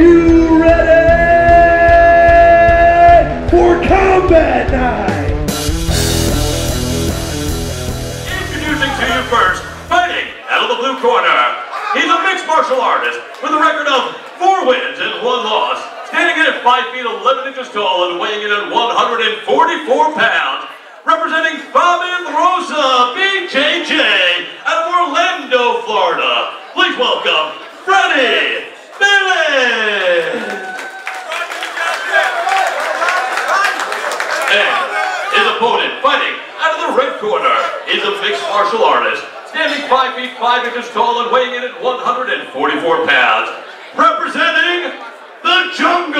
you ready for combat night? Introducing to you first, fighting out of the blue corner. He's a mixed martial artist with a record of four wins and one loss, standing at 5 feet 11 inches tall and weighing in at 144 pounds. Representing Fabian Rosa, BJJ, out of Orlando, Florida. Please welcome Freddy Belen. And his opponent fighting out of the red corner is a mixed martial artist, standing 5 feet 5 inches tall and weighing in at 144 pounds. Representing the Jungle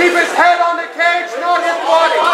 Keep his head on the cage, not his body.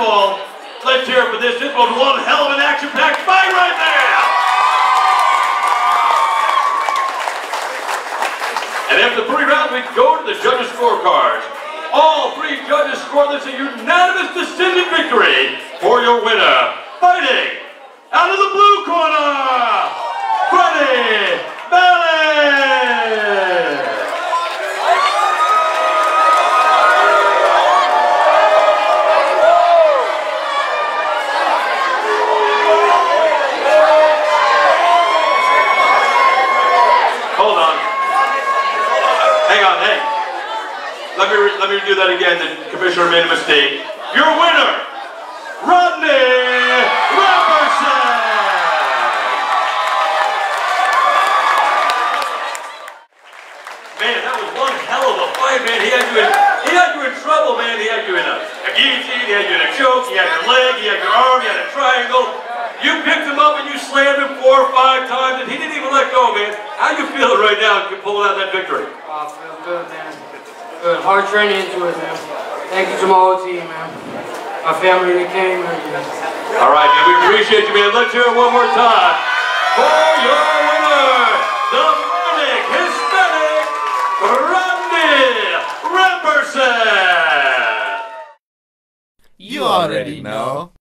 let's hear it for this. This was one hell of an action-packed fight right there! And after three rounds, we go to the judges' scorecards. All three judges score this a unanimous decision victory for your winner, fighting out of the blue corner! Robertson. Man, that was one hell of a fight, man. He had you in he had you in trouble, man. He had you in a, a guillotine, he had you in a choke, he had your leg, he had your arm, he had a triangle. You picked him up and you slammed him four or five times, and he didn't even let go, man. How you feeling right now? You pulling out that victory? Oh, I feel good, man. Good. Hard training into it, man. Thank you to my whole team, man. My family that came, man. All right, man. We appreciate you, man. Let's hear it one more time for your winner, the Manic Hispanic Rodney Rampersad. You already know.